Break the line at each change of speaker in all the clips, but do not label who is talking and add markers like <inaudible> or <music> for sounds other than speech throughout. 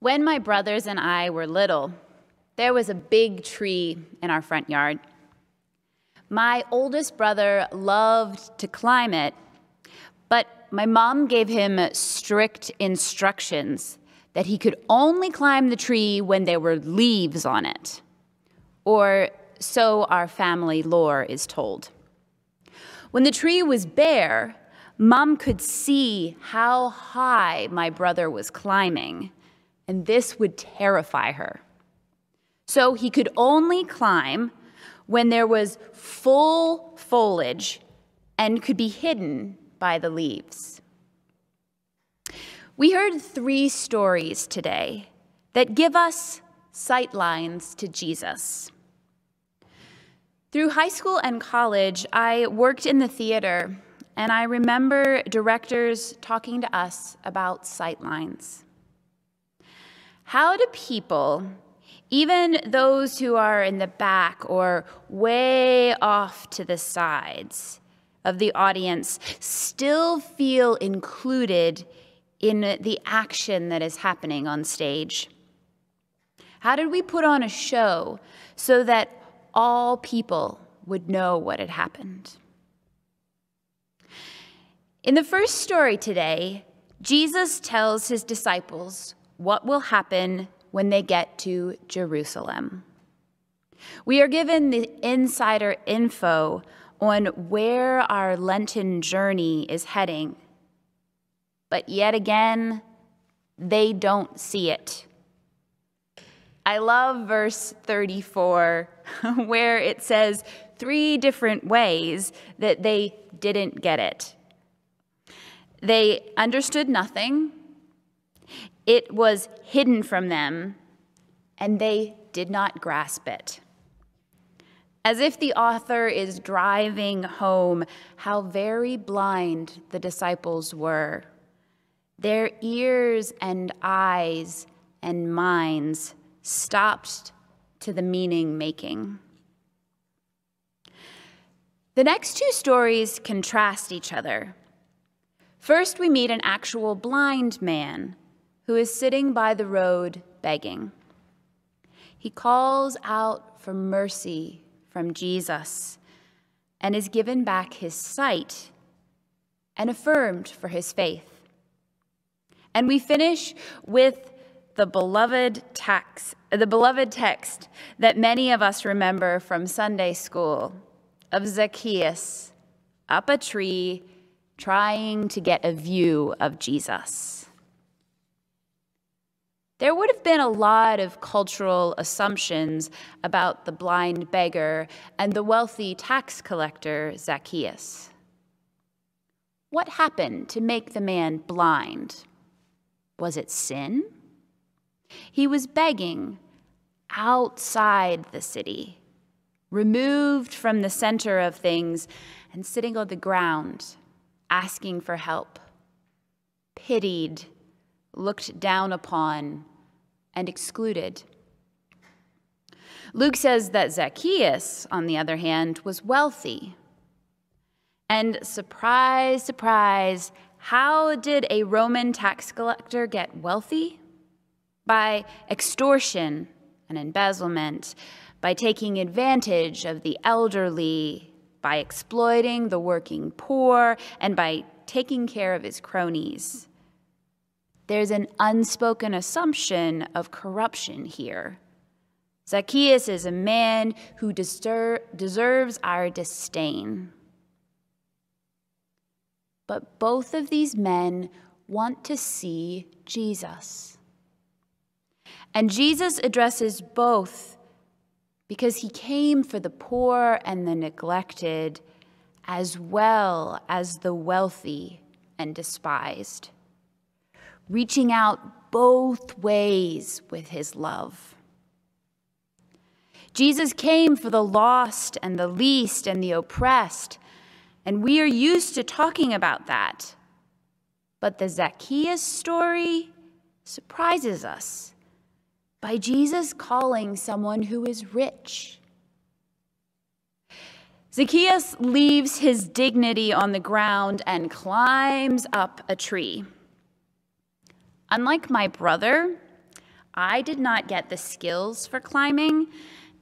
When my brothers and I were little, there was a big tree in our front yard. My oldest brother loved to climb it, but my mom gave him strict instructions that he could only climb the tree when there were leaves on it. Or so our family lore is told. When the tree was bare, mom could see how high my brother was climbing and this would terrify her. So he could only climb when there was full foliage and could be hidden by the leaves. We heard three stories today that give us sightlines to Jesus. Through high school and college, I worked in the theater, and I remember directors talking to us about sightlines. How do people, even those who are in the back or way off to the sides of the audience, still feel included in the action that is happening on stage? How did we put on a show so that all people would know what had happened? In the first story today, Jesus tells his disciples what will happen when they get to Jerusalem. We are given the insider info on where our Lenten journey is heading. But yet again, they don't see it. I love verse 34, <laughs> where it says three different ways that they didn't get it. They understood nothing, it was hidden from them, and they did not grasp it. As if the author is driving home how very blind the disciples were. Their ears and eyes and minds stopped to the meaning making. The next two stories contrast each other. First, we meet an actual blind man who is sitting by the road begging. He calls out for mercy from Jesus and is given back his sight and affirmed for his faith. And we finish with the beloved text, the beloved text that many of us remember from Sunday school of Zacchaeus up a tree trying to get a view of Jesus. There would have been a lot of cultural assumptions about the blind beggar and the wealthy tax collector Zacchaeus. What happened to make the man blind? Was it sin? He was begging outside the city, removed from the center of things, and sitting on the ground, asking for help, pitied looked down upon, and excluded. Luke says that Zacchaeus, on the other hand, was wealthy. And surprise, surprise, how did a Roman tax collector get wealthy? By extortion and embezzlement, by taking advantage of the elderly, by exploiting the working poor, and by taking care of his cronies there's an unspoken assumption of corruption here. Zacchaeus is a man who deser deserves our disdain. But both of these men want to see Jesus. And Jesus addresses both because he came for the poor and the neglected, as well as the wealthy and despised reaching out both ways with his love. Jesus came for the lost and the least and the oppressed, and we are used to talking about that. But the Zacchaeus story surprises us by Jesus calling someone who is rich. Zacchaeus leaves his dignity on the ground and climbs up a tree. Unlike my brother, I did not get the skills for climbing,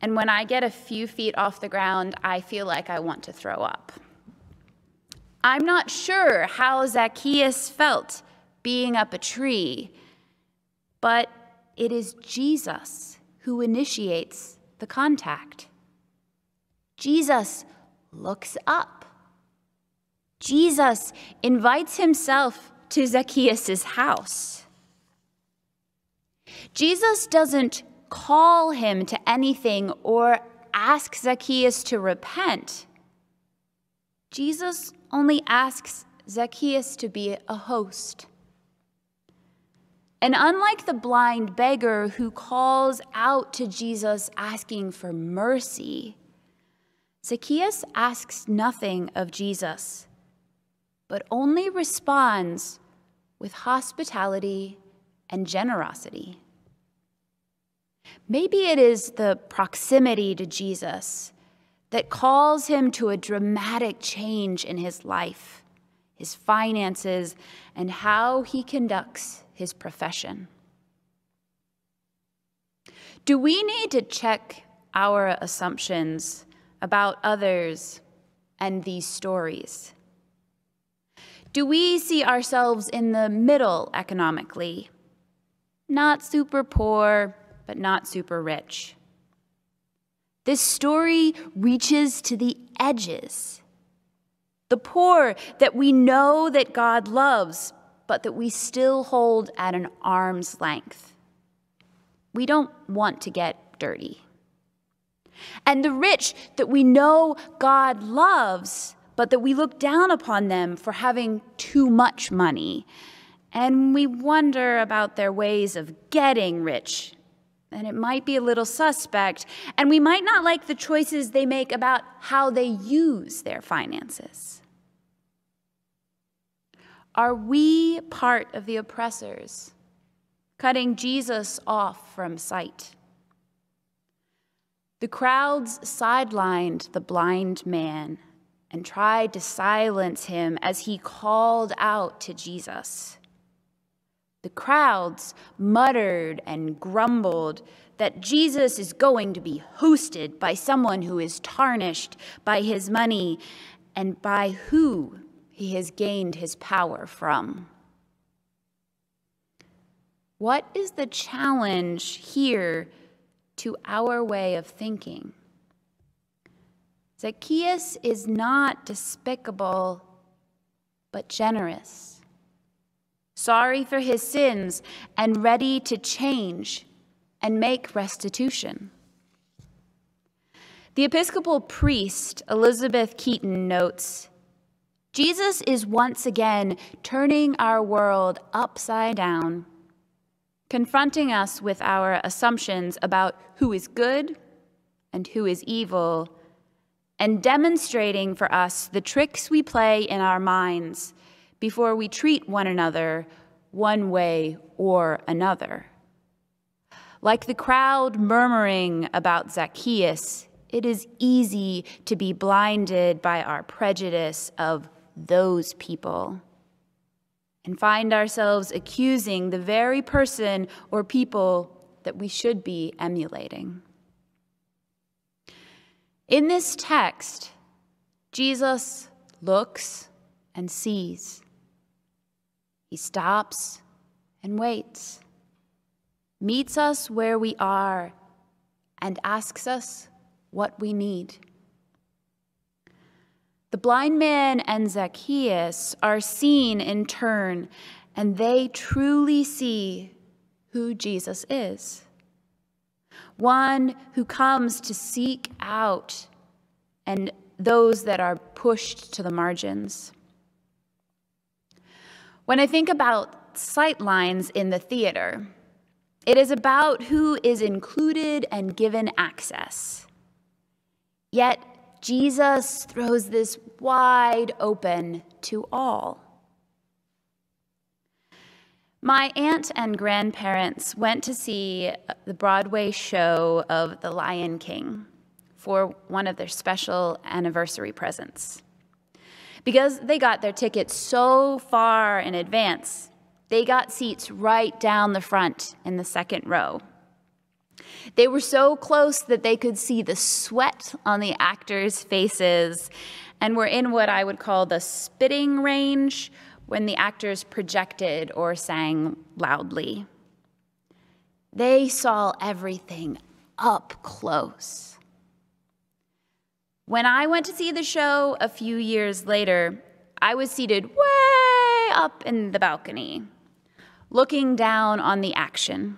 and when I get a few feet off the ground, I feel like I want to throw up. I'm not sure how Zacchaeus felt being up a tree, but it is Jesus who initiates the contact. Jesus looks up. Jesus invites himself to Zacchaeus' house. Jesus doesn't call him to anything or ask Zacchaeus to repent. Jesus only asks Zacchaeus to be a host. And unlike the blind beggar who calls out to Jesus asking for mercy, Zacchaeus asks nothing of Jesus, but only responds with hospitality and generosity. Maybe it is the proximity to Jesus that calls him to a dramatic change in his life, his finances, and how he conducts his profession. Do we need to check our assumptions about others and these stories? Do we see ourselves in the middle economically? Not super poor, but not super rich. This story reaches to the edges. The poor that we know that God loves, but that we still hold at an arm's length. We don't want to get dirty. And the rich that we know God loves, but that we look down upon them for having too much money. And we wonder about their ways of getting rich and it might be a little suspect, and we might not like the choices they make about how they use their finances. Are we part of the oppressors, cutting Jesus off from sight? The crowds sidelined the blind man and tried to silence him as he called out to Jesus. The crowds muttered and grumbled that Jesus is going to be hosted by someone who is tarnished by his money and by who he has gained his power from. What is the challenge here to our way of thinking? Zacchaeus is not despicable, but generous sorry for his sins, and ready to change and make restitution. The Episcopal priest, Elizabeth Kaeton, notes Jesus is once again turning our world upside down, confronting us with our assumptions about who is good and who is evil, and demonstrating for us the tricks we play in our minds before we treat one another one way or another. Like the crowd murmuring about Zacchaeus, it is easy to be blinded by our prejudice of those people and find ourselves accusing the very person or people that we should be emulating. In this text, Jesus looks and sees. He stops and waits, meets us where we are, and asks us what we need. The blind man and Zacchaeus are seen in turn, and they truly see who Jesus is. One who comes to seek out and those that are pushed to the margins. When I think about sight lines in the theater, it is about who is included and given access. Yet, Jesus throws this wide open to all. My aunt and grandparents went to see the Broadway show of The Lion King for one of their special anniversary presents. Because they got their tickets so far in advance, They got seats right down the front in the second row. They were so close that they could see the sweat on the actors' faces and were in what I would call the spitting range when the actors projected or sang loudly. They saw everything up close. When I went to see the show a few years later, I was seated way up in the balcony, looking down on the action.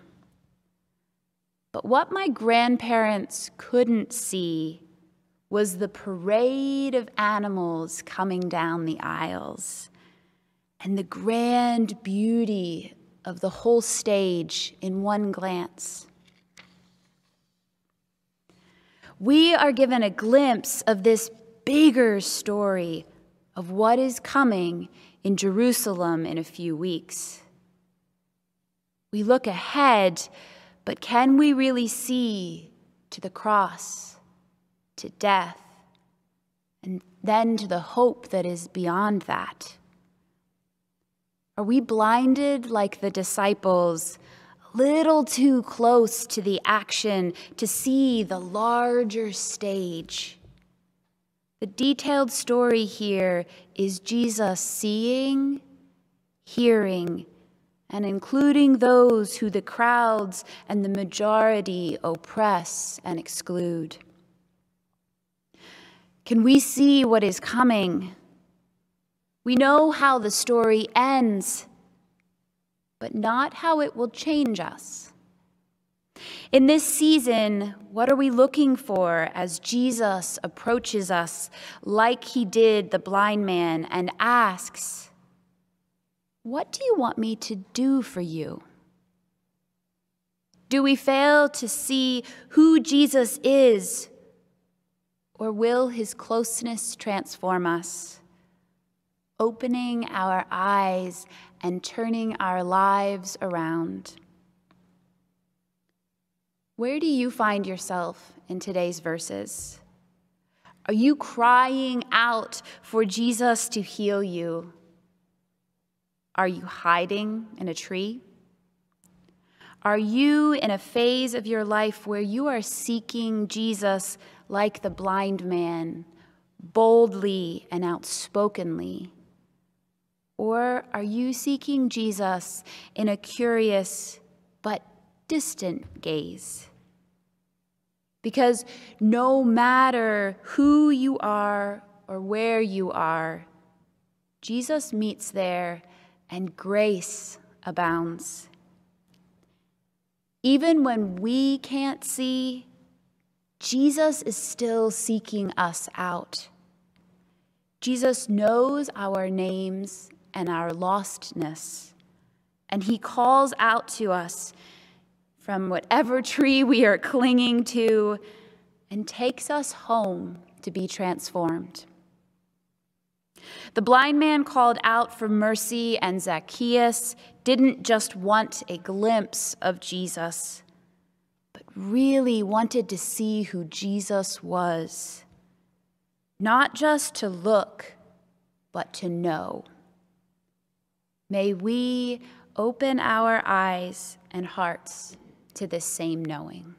But what my grandparents couldn't see was the parade of animals coming down the aisles and the grand beauty of the whole stage in one glance. We are given a glimpse of this bigger story of what is coming in Jerusalem in a few weeks. We look ahead but can we really see to the cross, to death, and then to the hope that is beyond that? Are we blinded like the disciples, little too close to the action to see the larger stage? The detailed story here is Jesus seeing, hearing, and including those who the crowds and the majority oppress and exclude? Can we see what is coming? We know how the story ends, but not how it will change us. In this season, what are we looking for as Jesus approaches us like he did the blind man and asks, what do you want me to do for you? Do we fail to see who Jesus is, or will his closeness transform us, opening our eyes and turning our lives around? Where do you find yourself in today's verses? Are you crying out for Jesus to heal you? Are you hiding in a tree? Are you in a phase of your life where you are seeking Jesus like the blind man, boldly and outspokenly? Or are you seeking Jesus in a curious but distant gaze? Because no matter who you are or where you are, Jesus meets there and grace abounds. Even when we can't see, Jesus is still seeking us out. Jesus knows our names and our lostness, and he calls out to us from whatever tree we are clinging to and takes us home to be transformed. The blind man called out for mercy, and Zacchaeus didn't just want a glimpse of Jesus, but really wanted to see who Jesus was. Not just to look, but to know. May we open our eyes and hearts to this same knowing.